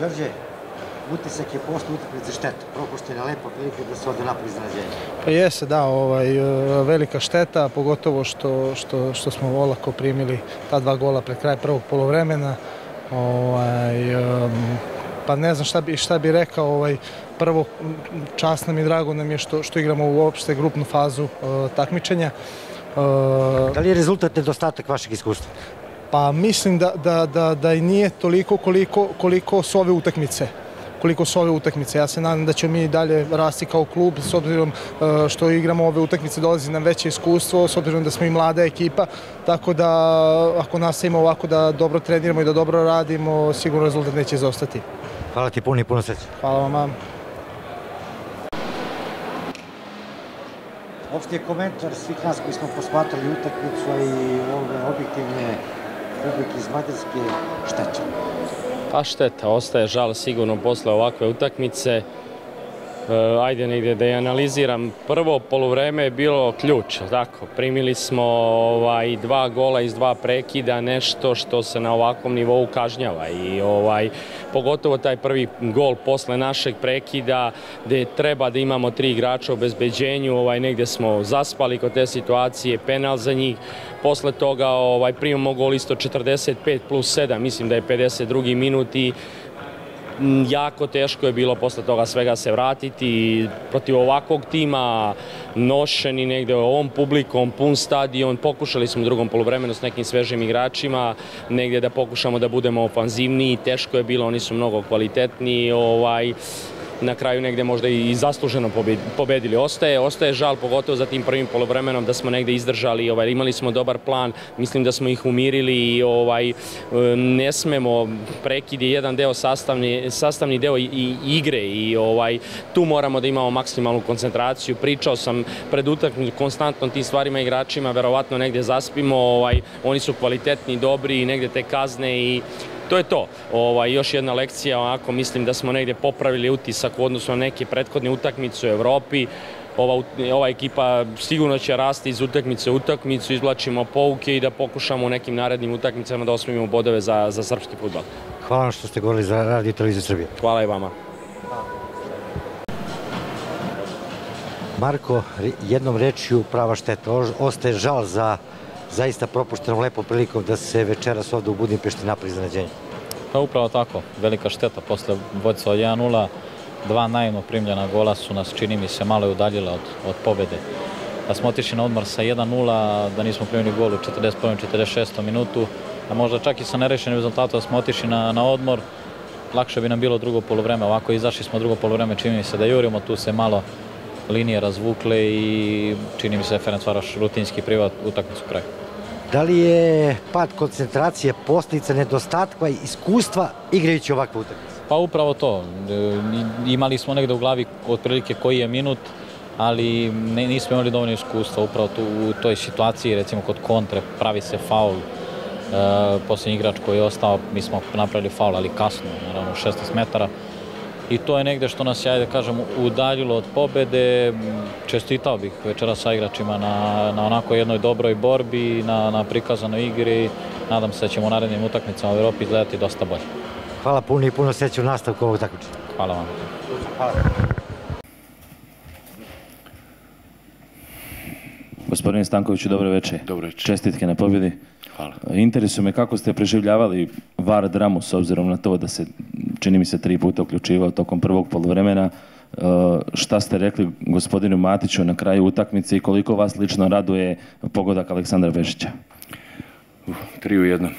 Đorđe, utisak je posle utakmice šteta. Propuštena lepa prilika da se ode napred iznenađenje. Pa jeste, da, ovaj, e, velika šteta, pogotovo što, što, što smo olako primili ta dva gola pred kraj prvog polovremena. Ovaj, em, pa ne znam šta bi, šta bi rekao, ovaj, prvo čast nam i drago nam je što, što igramo uopšte grupnu fazu e, takmičenja. E, Da li je rezultat nedostatak vašeg iskustva? Pa mislim da, da, da, da i nije toliko koliko, koliko su ove utakmice koliko su ove utakmice. Ja se nadam da ćemo mi dalje rasti kao klub s obzirom e, što igramo ove utakmice dolazi nam veće iskustvo s obzirom da smo i mlada ekipa tako da ako nastavimo ovako da dobro treniramo i da dobro radimo sigurno rezultat neće izostati. Hvala ti puno i puno sreće. Hvala vam. mam. Opšti je komentar svih nas koji smo posmatrali utakmicu i ove objektivne publike iz Mađarske šteta. Pa šteta, ostaje žal sigurno posle ovakve utakmice. E, ajde negde da je analiziram. Prvo polovreme je bilo ključ, tako. Primili smo ovaj dva gola iz dva prekida, nešto što se na ovakvom nivou kažnjava i ovaj pogotovo taj prvi gol posle našeg prekida gde treba da imamo tri igrača u obezbeđenju, ovaj negde smo zaspali kod te situacije, penal za njih. Posle toga ovaj primamo gol isto 45 plus 7, mislim da je 52. minut i jako teško je bilo posle toga svega se vratiti i protiv ovakvog tima nošeni negde ovom publikom, pun stadion, pokušali smo u drugom polovremenu s nekim svežim igračima, negde da pokušamo da budemo ofanzivniji, teško je bilo, oni su mnogo kvalitetniji, ovaj, na kraju negde možda i zasluženo pobe- pobedili. Ostaje, ostaje žal, pogotovo za tim prvim polovremenom da smo negde izdržali, ovaj, imali smo dobar plan, mislim da smo ih umirili i ovaj, ne smemo, prekid je jedan deo sastavni, sastavni deo i, i igre i ovaj, tu moramo da imamo maksimalnu koncentraciju. Pričao sam pred utakmicu konstantno tim stvarima igračima, verovatno negde zaspimo, ovaj, oni su kvalitetni, dobri i negde te kazne i to je to. Ovaj, još jedna lekcija, onako mislim da smo negde popravili utisak u odnosu na neke prethodne utakmice u Evropi. Ova, ova ekipa sigurno će rasti iz utakmice u utakmicu, izvlačimo pouke i da pokušamo u nekim narednim utakmicama da osvojimo bodove za, za srpski futbol. Hvala vam što ste govorili za Radio Televiziju Srbije. Hvala i vama. Marko, jednom rečju prava šteta. Ostaje žal za zaista propuštenom lepom prilikom da se večeras ovde u Budimpešti napred iznenađenje. Pa upravo tako, velika šteta posle vodstva od 1-0, dva naivno primljena gola su nas, čini mi se, malo i udaljila od, od pobede. Da smo otišli na odmor sa 1-0, da nismo primili gol u 41. 46. minutu, a možda čak i sa nerešenim rezultatom da smo otišli na, na odmor, lakše bi nam bilo drugo polovreme. Ovako izašli smo drugo polovreme, čini mi se da jurimo, tu se malo linije razvukle i čini mi se da Ferenc Varoš rutinski privat utakmicu kraj. Da li je pad koncentracije posljedica nedostatka iskustva igrajući ovakve utakmice? Pa upravo to. E, Imali smo negde u glavi otprilike koji je minut, ali nismo imali dovoljno iskustva upravo tu, u toj situaciji, recimo kod kontre, pravi se faul. E, posljednji igrač koji je ostao, mi smo napravili faul, ali kasno, naravno 16 metara. I to je negde što nas, ajde da kažem, udaljilo od pobede. Čestitao bih večera sa igračima na, na onako jednoj dobroj borbi, na, na prikazanoj igri. Nadam se da ćemo u narednim utakmicama u Evropi izgledati dosta bolje. Hvala puno i puno sreće u nastavku ovog takmičenja. Hvala vam. Gospodine Stankoviću, dobro večer. Dobro večer. Čestitke na pobjedi. Hvala. Interesuje me kako ste preživljavali VAR dramu s obzirom na to da se, čini mi se, tri puta uključivao tokom prvog polovremena. E, šta ste rekli gospodinu Matiću na kraju utakmice i koliko vas lično raduje pogodak Aleksandra Vešića? Uh, tri u jednom.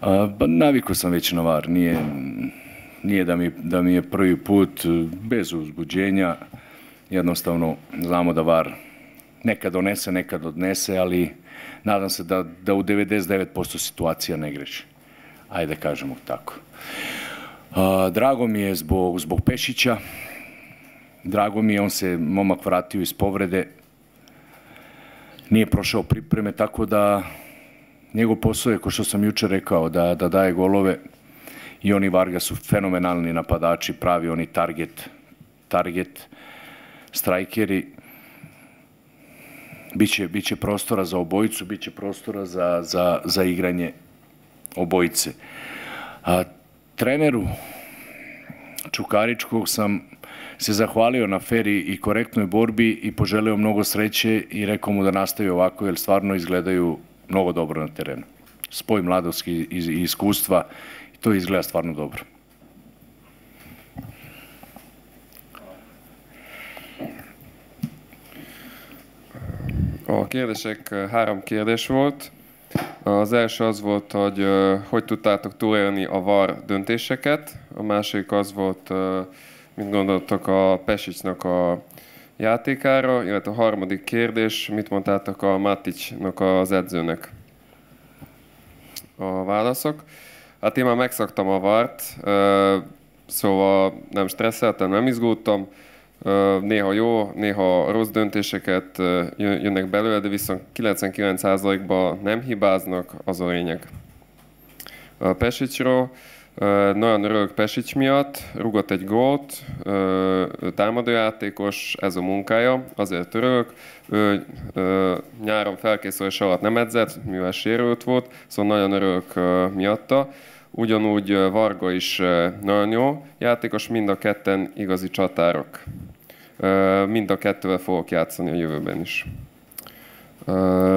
A, pa navikao sam već na var. Nije, nije da, mi, da mi je prvi put uh, bez uzbuđenja. Jednostavno znamo da var nekad donese, nekad odnese, ali nadam se da, da u 99% situacija ne greši. Ajde kažemo tako. Drago mi je zbog, zbog Pešića. Drago mi je, on se momak vratio iz povrede. Nije prošao pripreme, tako da njegov posao je, ko što sam juče rekao, da, da daje golove i oni Varga su fenomenalni napadači, pravi oni target, target strajkeri. Biće, biće prostora za obojicu, biće prostora za, za, za igranje obojice. A, treneru Čukaričkog sam se zahvalio na feri i korektnoj borbi i poželeo mnogo sreće i rekao mu da nastavi ovako jer stvarno izgledaju mnogo dobro na terenu. Spoj mladosti i iskustva i to izgleda stvarno dobro. A kérdések, három kérdés volt. Az első az volt, hogy hogy tudtátok túlélni a VAR döntéseket. A másik az volt, mit gondoltok a Pesicsnak a játékára, illetve a harmadik kérdés, mit mondtátok a Maticnak az edzőnek? A válaszok. Hát én már megszaktam a vart, szóval nem stresszeltem, nem izgultam. Néha jó, néha rossz döntéseket jönnek belőle, de viszont 99%-ban nem hibáznak, az a lényeg. Pesicsról nagyon örülök Pesics miatt, rugott egy gólt, támadójátékos, ez a munkája, azért örülök. Ő nyáron felkészülés alatt nem edzett, mivel sérült volt, szóval nagyon örülök miatta. Ugyanúgy Varga is nagyon jó játékos, mind a ketten igazi csatárok. Mind a kettővel fogok játszani a jövőben is.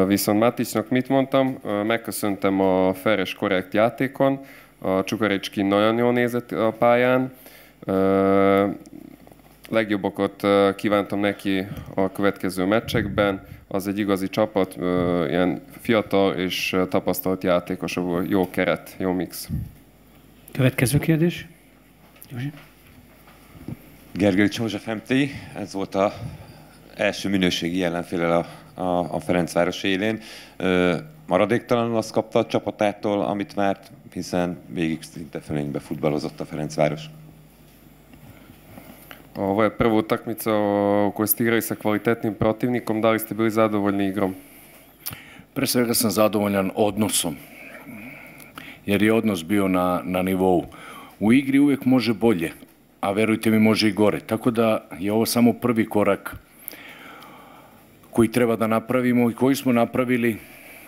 Viszont Matisnak mit mondtam? Megköszöntem a Feres korrekt játékon, a Csukaricski nagyon jól nézett a pályán. Legjobbakat kívántam neki a következő meccsekben. Az egy igazi csapat, ilyen fiatal és tapasztalt játékos, jó keret, jó mix. Következő kérdés. Józsi. Gergely József MT, ez volt a első minőségi ellenféle a, a, a Ferencváros élén. Maradéktalanul azt kapta a csapatától, amit várt, hiszen végig szinte felénkbe futballozott a Ferencváros. Ovo je prva utakmica u kojoj ste igrali sa kvalitetnim protivnikom. Da li ste bili zadovoljni igrom? Pre svega sam zadovoljan odnosom, jer je odnos bio na, na nivou. U igri uvijek može bolje, a verujte mi može i gore. Tako da je ovo samo prvi korak koji treba da napravimo i koji smo napravili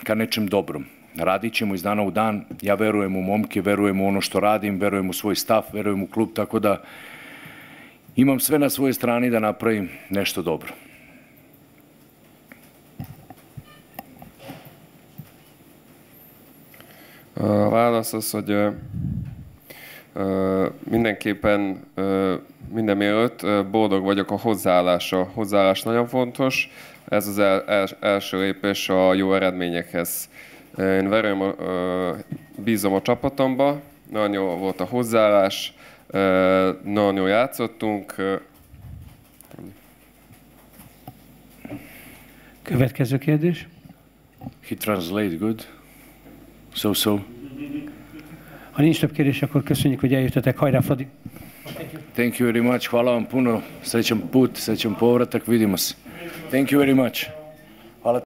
ka nečem dobrom. Radit ćemo iz dana u dan, ja verujem u momke, verujem u ono što radim, verujem u svoj stav, verujem u klub, tako da imam sve na svojoj strani da napravim nešto dobro. Válasz az, hogy mindenképpen minden mielőtt boldog vagyok a hozzáállása. A hozzáállás nagyon fontos, ez az el, el, első lépés a jó eredményekhez. Én verem, bízom a csapatomba, nagyon jó volt a hozzáállás, nagyon jól játszottunk. Következő kérdés. He translated good. So-so. Ha nincs több kérdés, akkor köszönjük, hogy eljöttetek. Hajrá, Fradi! Thank you very much. Hvala vam puno. Srećan put, srećan povratak. Vidimo se. Thank you very much.